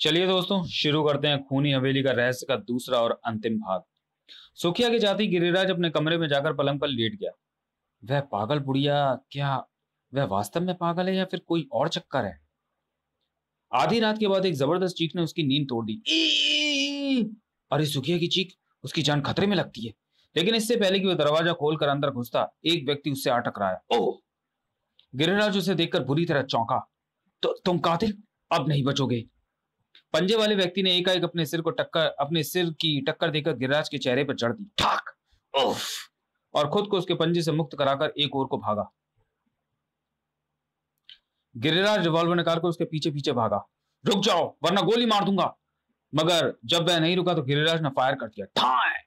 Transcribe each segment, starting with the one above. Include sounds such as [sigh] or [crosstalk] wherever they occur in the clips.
चलिए दोस्तों, शुरू करते हैं खूनी हवेली का रहस्य का दूसरा और अंतिम भाग। सुखिया के जाति गिरिराज अपने कमरे में जाकर पलंग पर लेट गया। वह पागल बुढ़िया, क्या वह वास्तव में पागल है या फिर कोई और चक्कर है? आधी रात के बाद एक ज़बरदस्त चीख ने उसकी नींद तोड़ दी। अरे सुखिया की चीख, उसकी जान खतरे में लगती है। लेकिन इससे पहले कि वह दरवाज़ा खोलकर अंदर घुसता, एक व्यक्ति उससे आ टकराया। ओह! गिरिराज उसे देखकर बुरी तरह चौंका। तो तुम कातिल, अब नहीं बचोगे। पंजे वाले व्यक्ति ने एकाएक अपने सिर को टक्कर, अपने सिर की टक्कर देकर गिरिराज के चेहरे पर जड़ दी। ठाक! और खुद को उसके पंजे से मुक्त कराकर एक ओर को भागा। गिरिराज रिवॉल्वर निकालकर उसके पीछे पीछे भागा। रुक जाओ, वरना गोली मार दूँगा। मगर जब वह नहीं रुका तो गिरिराज ने फायर कर दिया। ठाए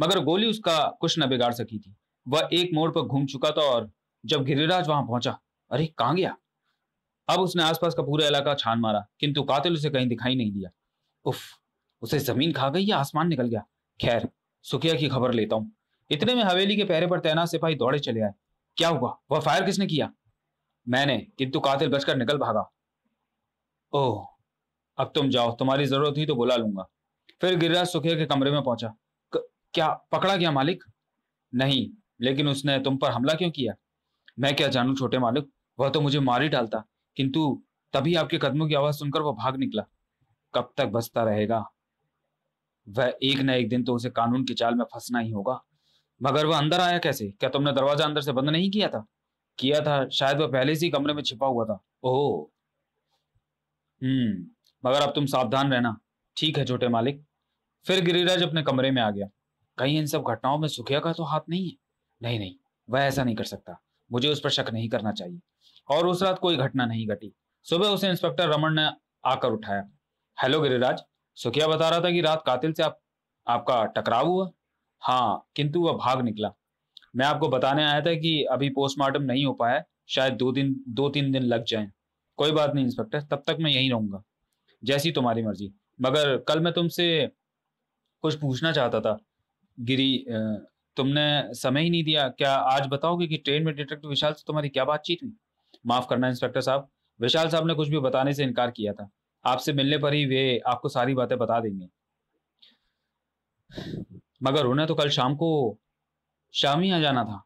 मगर गोली उसका कुछ न बिगाड़ सकी थी। वह एक मोड़ पर घूम चुका था और जब गिरिराज वहाँ पहुँचा, अरे कहाँ गया? अब उसने आसपास का पूरा इलाका छान मारा, किंतु कातिल उसे कहीं दिखाई नहीं दिया। उफ, उसे ज़मीन खा गई या आसमान निकल गया? खैर, सुखिया की खबर लेता हूँ। इतने में हवेली के पहरे पर तैनात सिपाही दौड़े चले आए। क्या हुआ? वह फायर किसने किया? मैंने, किंतु कातिल बचकर निकल भागा। ओह, अब तुम जाओ, तुम्हारी ज़रूरत हुई तो बुला लूँगा। फिर गिरिराज सुखिया के कमरे में पहुँचा। क्या, पकड़ा गया मालिक? नहीं, लेकिन उसने तुम पर हमला क्यों किया? मैं क्या जानू छोटे मालिक? वह तो मुझे मार ही डालता। किंतु तभी आपके कदमों की आवाज़ सुनकर वह भाग निकला। कब तक बसता रहेगा? वह एक न एक दिन तो उसे कानून की चाल में फंसना ही होगा। मगर वह अंदर आया कैसे? क्या तुमने दरवाज़ा अंदर से बंद नहीं किया था? किया था, शायद वह पहले से ही कमरे में छिपा हुआ था। ओह। हम्म मगर अब तुम सावधान रहना। ठीक है छोटे मालिक। फिर गिरिराज अपने कमरे में आ गया। कहीं इन सब घटनाओं में सुखिया का तो हाथ नहीं है? नहीं नहीं, वह ऐसा नहीं कर सकता। मुझे उस पर शक नहीं करना चाहिए। और उस रात कोई घटना नहीं घटी। सुबह उसे इंस्पेक्टर रमन ने आकर उठाया। हेलो गिरिराज, सुखिया बता रहा था कि रात कातिल से आप, आपका टकराव हुआ? हाँ किंतु वह भाग निकला। मैं आपको बताने आया था कि अभी पोस्टमार्टम नहीं हो पाया, शायद दो दिन दो तीन दिन लग जाएँ। कोई बात नहीं इंस्पेक्टर, तब तक मैं यहीं रहूँगा। जैसी तुम्हारी मर्ज़ी। मगर कल मैं तुमसे कुछ पूछना चाहता था। गिरी तुमने समय ही नहीं दिया। क्या आज बताओगे कि ट्रेन में डिटेक्टिव विशाल से तुम्हारी क्या बातचीत हुई? माफ़ करना इंस्पेक्टर साहब। विशाल साहब ने कुछ भी बताने से इनकार किया था। आपसे मिलने पर ही वे आपको सारी बातें बता देंगे। मगर उन्हें तो कल शाम को शाम ही आ जाना था।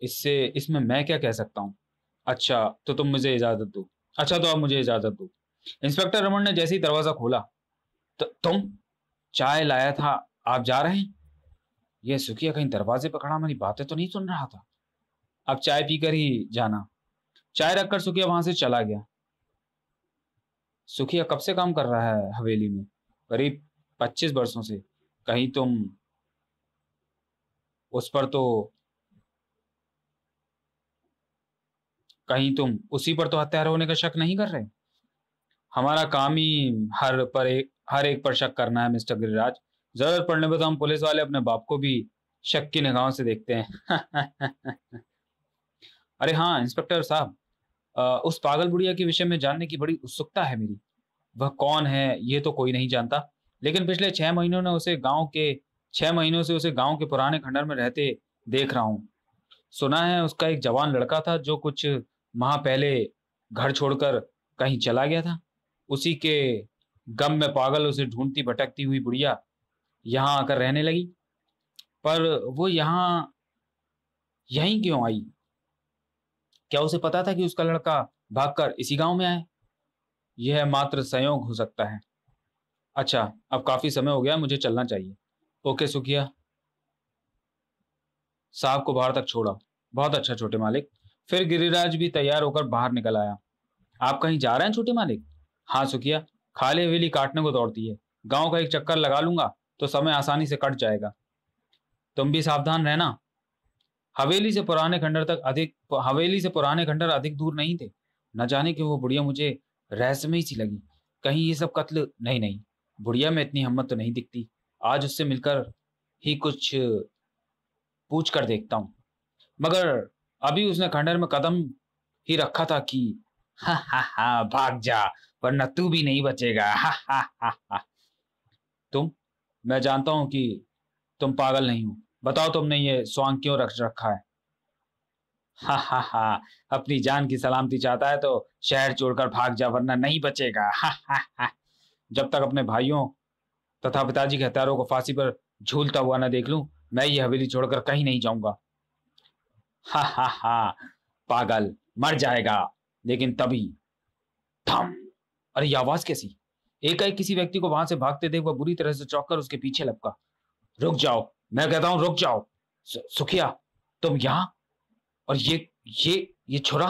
इससे, इसमें मैं क्या कह सकता हूँ? अच्छा तो तुम मुझे इजाज़त दो। अच्छा तो आप मुझे इजाज़त दो। इंस्पेक्टर रमन ने जैसे ही दरवाज़ा खोला तो तुम चाय लाया था, आप जा रहे हैं? यह सुखिया कहीं दरवाजे पर खड़ा हमारी बातें तो नहीं सुन रहा था। अब चाय पीकर ही जाना। चाय रखकर सुखिया वहाँ से चला गया। सुखिया कब से काम कर रहा है हवेली में? करीब पच्चीस वर्षों से। कहीं तुम उस पर तो कहीं तुम उसी पर तो हत्यारा होने का शक नहीं कर रहे? हमारा काम ही हर पर एक, हर एक पर शक करना है, मिस्टर गिरिराज। ज़रूरत पड़ने पर तो हम पुलिस वाले अपने बाप को भी शक की निगाहों से देखते हैं। [laughs] अरे हाँ इंस्पेक्टर साहब उस पागल बुढ़िया के विषय में जानने की बड़ी उत्सुकता है मेरी। वह कौन है, ये तो कोई नहीं जानता। लेकिन पिछले छह महीनों ने उसे गाँव के, छह महीनों से उसे गाँव के पुराने खंडर में रहते देख रहा हूँ। सुना है उसका एक जवान लड़का था जो कुछ माह पहले घर छोड़कर कहीं चला गया था। उसी के गम में पागल उसे ढूंढती भटकती हुई बुढ़िया यहाँ आकर रहने लगी। पर वो यहाँ, यहीं क्यों आई? क्या उसे पता था कि उसका लड़का भागकर इसी गाँव में आए? यह मात्र संयोग हो सकता है। अच्छा अब काफ़ी समय हो गया, मुझे चलना चाहिए। ओके, सुखिया। साहब को बाहर तक छोड़ा। बहुत अच्छा छोटे मालिक। फिर गिरिराज भी तैयार होकर बाहर निकल आया। आप कहीं जा रहे हैं, छोटे मालिक? हाँ सुखिया। खाली हवेली काटने को दौड़ती है। गाँव का एक चक्कर लगा लूँगा तो समय आसानी से कट जाएगा। तुम भी सावधान रहना। हवेली से पुराने खंडर तक अधिक, हवेली से पुराने खंडर अधिक दूर नहीं थे। न जाने कि वो बुढ़िया मुझे रहस्यमय सी लगी। कहीं ये सब कत्ल? नहीं नहीं। बुढ़िया में इतनी हिम्मत तो नहीं दिखती। आज उससे मिलकर ही कुछ पूछ कर देखता हूँ। मगर अभी उसने खंडर में कदम ही रखा था कि, हा हा हा, भाग जा, वरना तू भी नहीं बचेगा। हा हा हा हा। तुम? मैं जानता हूँ कि तुम पागल नहीं हो। बताओ तुमने ये स्वांग क्यों रख रखा है? हा हा हा, अपनी जान की सलामती चाहता है तो शहर छोड़कर भाग जा, वरना नहीं बचेगा। हा हा हा। जब तक अपने भाइयों तथा पिताजी के हथियारों को फांसी पर झूलता हुआ न देख लूँ, मैं ये हवेली छोड़कर कहीं नहीं जाऊँगा। हा हा हा, पागल, मर जाएगा, लेकिन तभी थम अरे, ये आवाज़ कैसी? एक एक किसी व्यक्ति को वहाँ से भागते देख वह बुरी तरह से चौंक उसके पीछे लपका। रुक जाओ मैं कहता हूँ, रुक जाओ। सुखिया, तुम यहाँ? और ये ये ये छुरा?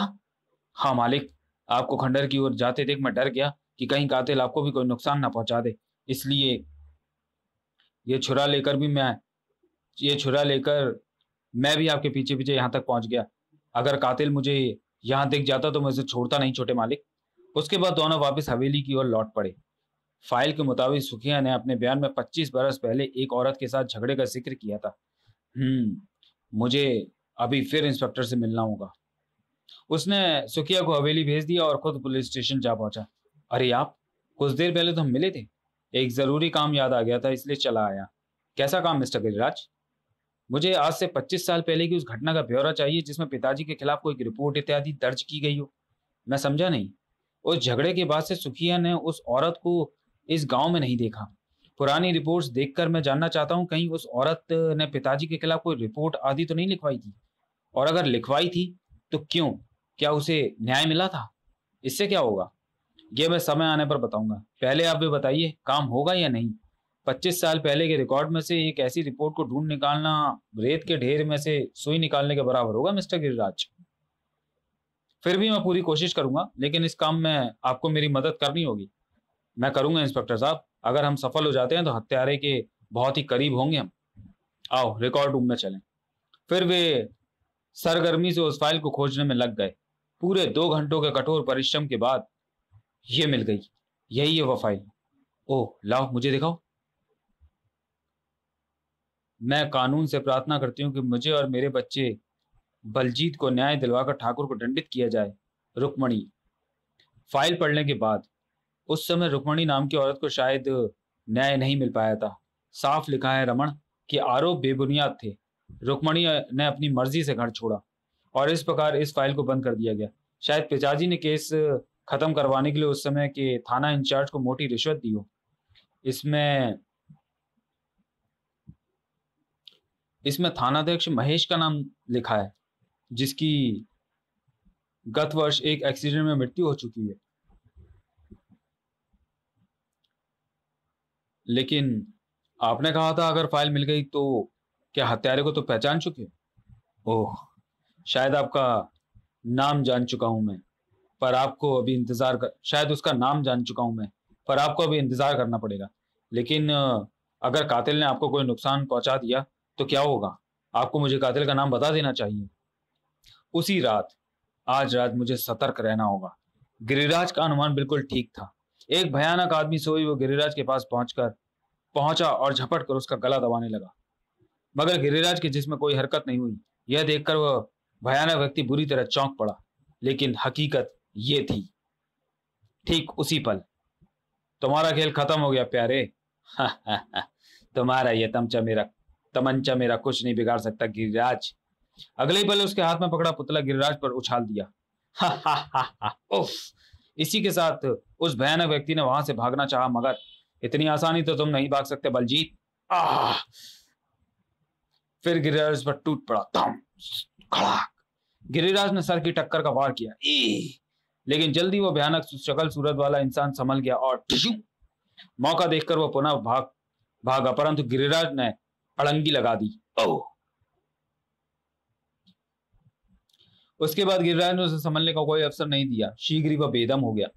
हाँ मालिक, आपको खंडर की ओर जाते देख मैं डर गया कि कहीं कातिल आपको भी कोई नुकसान ना पहुँचा दे। इसलिए ये छुरा लेकर भी मैं, ये छुरा लेकर मैं भी आपके पीछे पीछे यहाँ तक पहुँच गया। अगर कातिल मुझे यहाँ दिख जाता तो मैं उसे छोड़ता नहीं छोटे मालिक। उसके बाद दोनों वापस हवेली की ओर लौट पड़े। फ़ाइल के मुताबिक सुखिया ने अपने बयान में 25 बरस पहले एक औरत के साथ झगड़े का ज़िक्र किया था। हम्म मुझे अभी फिर इंस्पेक्टर से मिलना होगा। उसने सुखिया को हवेली भेज दिया और खुद पुलिस स्टेशन जा पहुँचा। अरे आप, कुछ देर पहले तो हम मिले थे। एक ज़रूरी काम याद आ गया था, इसलिए चला आया। कैसा काम, मिस्टर गिरिराज? मुझे आज से 25 साल पहले की उस घटना का ब्यौरा चाहिए जिसमें पिताजी के खिलाफ कोई रिपोर्ट इत्यादि दर्ज की गई हो। मैं समझा नहीं। उस झगड़े के बाद से सुखिया ने उस औरत को इस गाँव में नहीं देखा। पुरानी रिपोर्ट्स देखकर मैं जानना चाहता हूँ, कहीं उस औरत ने पिताजी के खिलाफ कोई रिपोर्ट आदि तो नहीं लिखवाई थी? और अगर लिखवाई थी तो क्यों? क्या उसे न्याय मिला था? इससे क्या होगा? ये मैं समय आने पर बताऊँगा। पहले आप भी बताइए, काम होगा या नहीं? पच्चीस साल पहले के रिकॉर्ड में से एक ऐसी रिपोर्ट को ढूंढ निकालना, रेत के ढेर में से सुई निकालने के बराबर होगा, मिस्टर गिरिराज? फिर भी मैं पूरी कोशिश करूँगा, लेकिन इस काम में आपको मेरी मदद करनी होगी। मैं करूँगा, इंस्पेक्टर साहब। अगर हम सफल हो जाते हैं तो हत्यारे के बहुत ही करीब होंगे हम। आओ रिकॉर्ड रूम में चलें। फिर वे सरगर्मी से उस फ़ाइल को खोजने में लग गए। पूरे दो घंटों के कठोर परिश्रम के बाद ये मिल गई। यही है वह फ़ाइल ओह, लाओ, मुझे दिखाओ। मैं कानून से प्रार्थना करती हूँ कि मुझे और मेरे बच्चे बलजीत को न्याय दिलवाकर ठाकुर को दंडित किया जाए। रुकमणी फ़ाइल पढ़ने के बाद उस समय रुक्मणी नाम की औरत को शायद न्याय नहीं मिल पाया था। साफ़ लिखा है रमन कि आरोप बेबुनियाद थे। रुक्मणी ने अपनी मर्ज़ी से घर छोड़ा और इस प्रकार इस फ़ाइल को बंद कर दिया गया। शायद पिताजी ने केस खत्म करवाने के लिए उस समय के थाना इंचार्ज को मोटी रिश्वत दी हो। इसमें इसमें थानाध्यक्ष महेश का नाम लिखा है, जिसकी गत वर्ष एक एक्सीडेंट में मृत्यु हो चुकी है। लेकिन आपने कहा था अगर फ़ाइल मिल गई तो क्या हत्यारे को तो पहचान चुके हो? ओह, शायद आपका नाम जान चुका हूँ मैं, पर आपको अभी इंतज़ार कर, शायद उसका नाम जान चुका हूँ मैं, पर आपको अभी इंतज़ार करना पड़ेगा। लेकिन, अगर कातिल ने आपको कोई नुकसान पहुँचा दिया तो क्या होगा? आपको मुझे कातिल का नाम बता देना चाहिए। उसी रात, आज रात मुझे सतर्क रहना होगा। गिरिराज का अनुमान बिल्कुल ठीक था। एक भयानक आदमी सोई वो गिरिराज के पास पहुंचकर पहुँचा और झपट कर उसका गला दबाने लगा। मगर गिरिराज के जिसमें कोई हरकत नहीं हुई, यह देखकर वह भयानक व्यक्ति बुरी तरह चौंक पड़ा। लेकिन हकीकत ये थी, ठीक उसी पल। तुम्हारा खेल खत्म हो गया, प्यारे। तुम्हारा ये तमचा मेरा, तमंचा मेरा कुछ नहीं बिगाड़ सकता, गिरिराज। अगले पल उसके हाथ में पकड़ा पुतला गिरिराज पर उछाल दिया। हा हा हा हा। उफ, इसी के साथ उस भयानक व्यक्ति ने वहाँ से भागना चाहा, मगर इतनी आसानी तो तुम नहीं भाग सकते, बलजीत। फिर गिरिराज पर टूट पड़ा, दम खड़ा गिरिराज ने सर की टक्कर का वार किया ई लेकिन जल्दी वो भयानक शकल सूरत वाला इंसान संभल गया और मौका देखकर वो पुनः भाग, भागा, परंतु गिरिराज ने अड़ंगी लगा दी। ओह उसके बाद गिरिराज ने उसे संभलने का कोई अवसर नहीं दिया। शीघ्र ही वह बेदम हो गया।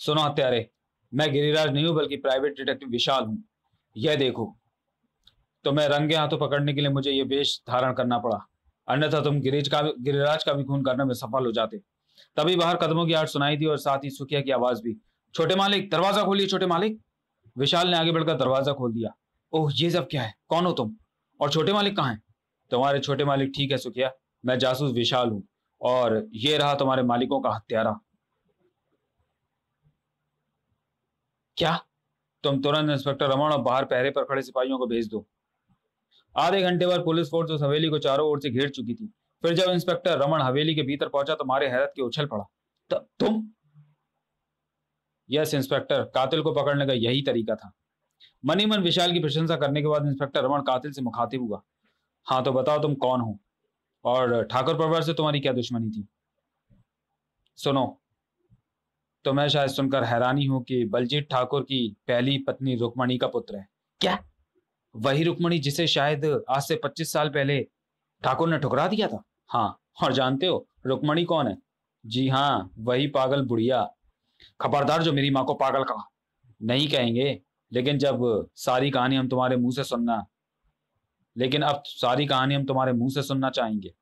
सुनो हत्यारे, मैं गिरिराज नहीं हूँ, बल्कि प्राइवेट डिटेक्टिव विशाल हूँ। यह देखो तो मैं रंगे हाथों पकड़ने के लिए मुझे यह वेश धारण करना पड़ा। अन्यथा तुम गिरिज का गिरिराज का भी खून करने में सफल हो जाते। तभी बाहर कदमों की आठ सुनाई थी और साथ ही सुखिया की आवाज़ भी, छोटे मालिक, दरवाज़ा खोलिए, छोटे मालिक। विशाल ने आगे बढ़कर दरवाज़ा खोल दिया। ओह, ये सब क्या है? कौन हो तुम? और छोटे मालिक कहाँ हैं? तुम्हारे छोटे मालिक ठीक है, सुखिया। मैं जासूस विशाल हूँ और ये रहा तुम्हारे मालिकों का हत्यारा। क्या? तुम तुरंत इंस्पेक्टर रमन और बाहर पहरे पर खड़े सिपाहियों को भेज दो। आधे घंटे बाद पुलिस फोर्स उस हवेली को चारों ओर से घेर चुकी थी। फिर जब इंस्पेक्टर रमन हवेली के भीतर पहुँचा तो मारे हैरत के उछल पड़ा। तुम? Yes, inspector. कातिल को पकड़ने का यही तरीका था। मनी मन विशाल की प्रशंसा करने के बाद इंस्पेक्टर रमन कातिल से मुखातिब हुआ। हाँ तो बताओ तुम कौन हो? और ठाकुर परिवार से तुम्हारी क्या दुश्मनी थी? सुनो तो मैं शायद सुनकर हैरानी हूँ कि बलजीत ठाकुर की पहली पत्नी रुक्मणी का पुत्र है। क्या? वही रुक्मणी जिसे शायद आज से पच्चीस साल पहले ठाकुर ने ठुकरा दिया था? हाँ और जानते हो रुक्मणी कौन है? जी हाँ वही पागल बुढ़िया। खबरदार जो मेरी माँ को पागल कहा। नहीं कहेंगे लेकिन जब सारी कहानी हम तुम्हारे मुँह से सुनना लेकिन अब सारी कहानी हम तुम्हारे मुँह से सुनना चाहेंगे।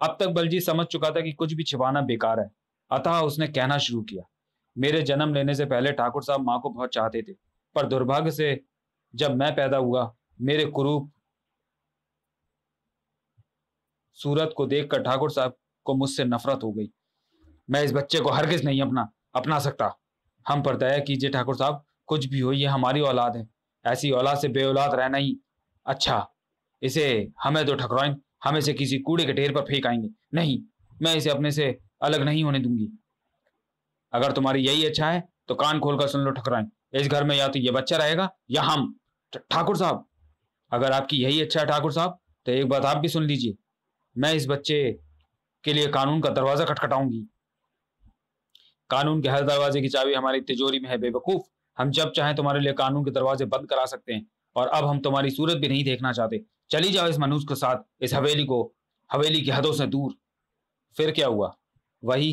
अब तक बलजीत समझ चुका था कि कुछ भी छिपाना बेकार है। अतः उसने कहना शुरू किया। मेरे जन्म लेने से पहले ठाकुर साहब माँ को बहुत चाहते थे, पर दुर्भाग्य से जब मैं पैदा हुआ, मेरे कुरूप सूरत को देखकर ठाकुर साहब को मुझसे नफरत हो गई। मैं इस बच्चे को हरगिज नहीं अपना अपना सकता। हम पर दया कीजिए ठाकुर साहब, कुछ भी हो, ये हमारी औलाद है। ऐसी औलाद से बेऔलाद रहना ही अच्छा। इसे हमें तो ठकराएँ, हम इसे किसी कूड़े के ढेर पर फेंक आएँगे। नहीं, मैं इसे अपने से अलग नहीं होने दूँगी। अगर तुम्हारी यही अच्छा है तो कान खोलकर सुन लो ठकराएँ। इस घर में या तो ये बच्चा रहेगा, या हम। ठाकुर साहब, अगर आपकी यही अच्छा है ठाकुर साहब तो एक बात आप भी सुन लीजिए। मैं इस बच्चे के लिए कानून का दरवाज़ा खटखटाऊँगी। कानून के हर दरवाजे की चाबी हमारी तिजोरी में है, बेवकूफ़। हम जब चाहें तुम्हारे लिए कानून के दरवाजे बंद करा सकते हैं, और अब हम तुम्हारी सूरत भी नहीं देखना चाहते। चली जाओ इस मनुष्य के साथ, इस हवेली को, हवेली की हदों से दूर। फिर क्या हुआ? वही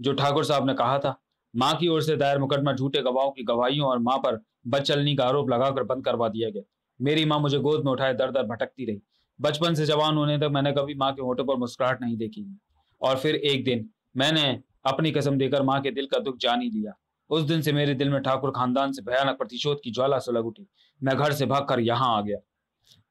जो ठाकुर साहब ने कहा था, माँ की ओर से दायर मुकदमा झूठे गवाहों की गवाहियों और माँ पर बदचलनी का आरोप लगाकर बंद करवा दिया गया। मेरी माँ मुझे गोद में उठाए दर दर भटकती रही। बचपन से जवान होने तक मैंने कभी माँ के होठों पर मुस्कुराहट नहीं देखी। और फिर एक दिन मैंने अपनी कसम देकर माँ के दिल का दुख जान ही लिया। उस दिन से मेरे दिल में ठाकुर खानदान से भयानक प्रतिशोध की ज्वाला सुलग उठी। मैं घर से भागकर यहाँ आ गया।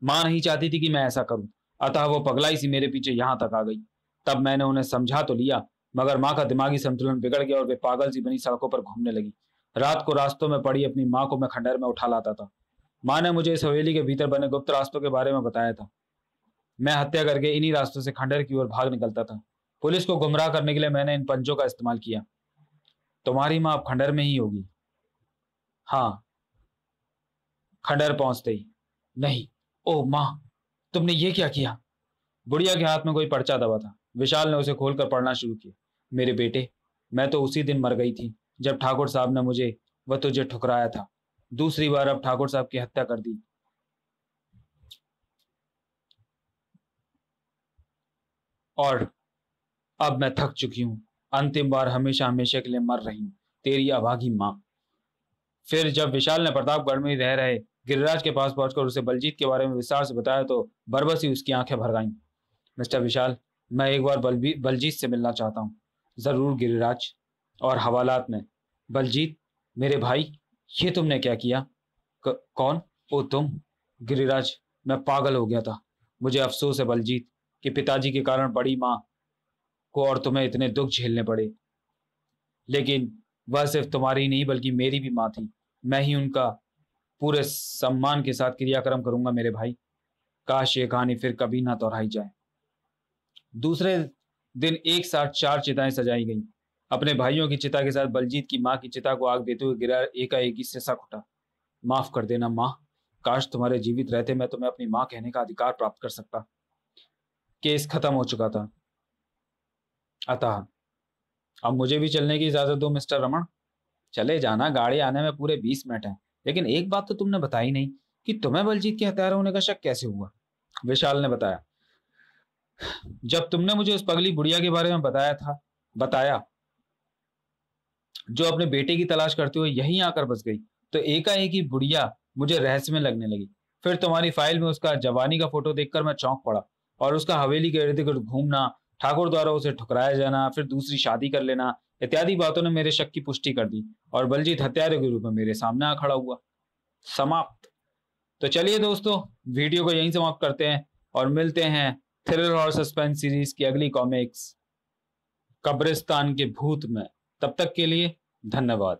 माँ नहीं चाहती थी कि मैं ऐसा करूँ। अतः वो पगलाई सी मेरे पीछे यहाँ तक आ गई। तब मैंने उन्हें समझा तो लिया मगर माँ का दिमागी संतुलन बिगड़ गया और वे पागल सी बनी सड़कों पर घूमने लगी। रात को रास्तों में पड़ी अपनी माँ को मैं खंडर में उठा लाता था। माँ ने मुझे इस हवेली के भीतर बने गुप्त रास्तों के बारे में बताया था। मैं हत्या करके इन्हीं रास्तों से खंडर की ओर भाग निकलता था। पुलिस को गुमराह करने के लिए मैंने इन पंजों का इस्तेमाल किया। तुम्हारी माँ अब खंडर में ही होगी। हाँ। खंडर पहुँचते ही। नहीं। ओ माँ, तुमने ये क्या किया? बुढ़िया के हाथ में कोई पर्चा दबा था। विशाल ने उसे खोलकर पढ़ना शुरू किया। मेरे बेटे, मैं तो उसी दिन मर गई थी, जब ठाकुर साहब ने मुझे वह तुझे ठुकराया था। दूसरी बार अब ठाकुर साहब की हत्या कर दी। और अब मैं थक चुकी हूँ। अंतिम बार हमेशा हमेशा के लिए मर रही हूँ। तेरी अभागी माँ। फिर जब विशाल ने प्रतापगढ़ में रह रहे गिरिराज के पास पहुंचकर उसे बलजीत के बारे में विस्तार से बताया तो बरबस ही उसकी आँखें भर गईं। मिस्टर विशाल, मैं एक बार बलजीत से मिलना चाहता हूँ। ज़रूर गिरिराज और हवालात में। बलजीत मेरे भाई ये तुमने क्या किया? क, कौन? ओ तुम। गिरिराज मैं पागल हो गया था। मुझे अफसोस है बलजीत कि पिताजी के कारण बड़ी माँ को और तुम्हें इतने दुख झेलने पड़े। लेकिन वह सिर्फ़ तुम्हारी नहीं बल्कि मेरी भी माँ थी। मैं ही उनका पूरे सम्मान के साथ क्रियाक्रम करूँगा मेरे भाई। काश ये कहानी फिर कभी ना दोहराई जाए। दूसरे दिन एक साथ चार चिताएँ सजाई गईं। अपने भाइयों की चिता के साथ बलजीत की माँ की चिता को आग देते हुए गिरा एकाएक ही सक उठा माफ़ कर देना माँ, काश तुम्हारे जीवित रहते मैं तुम्हें अपनी माँ कहने का अधिकार प्राप्त कर सकता। केस खत्म हो चुका था। अतः, अब मुझे भी चलने की इजाज़त दो, मिस्टर रमन चले जाना, गाड़ी आने में पूरे बीस मिनट है। लेकिन एक बात तो तुमने बताई नहीं कि तुम्हें बलजीत के हत्यारा होने का शक कैसे हुआ? विशाल ने बताया। जब तुमने मुझे उस पगली बुढ़िया के बारे में बताया था, बताया, जो अपने बेटे की तलाश करते हुए यहीं आकर बस गई तो एकाएक ही बुढ़िया मुझे रहस्य में लगने लगी। फिर तुम्हारी फ़ाइल में उसका जवानी का फ़ोटो देखकर मैं चौंक पड़ा और उसका हवेली के इर्द गिर्द घूमना, ठाकुर द्वारा उसे ठुकराया जाना, फिर दूसरी शादी कर लेना, इत्यादि बातों ने मेरे शक की पुष्टि कर दी और बलजीत हत्यारे के रूप में मेरे सामने आ खड़ा हुआ। समाप्त। तो चलिए दोस्तों, वीडियो को यहीं समाप्त करते हैं और मिलते हैं थ्रिलर और सस्पेंस सीरीज़ की अगली कॉमिक्स कब्रिस्तान के भूत में। तब तक के लिए धन्यवाद।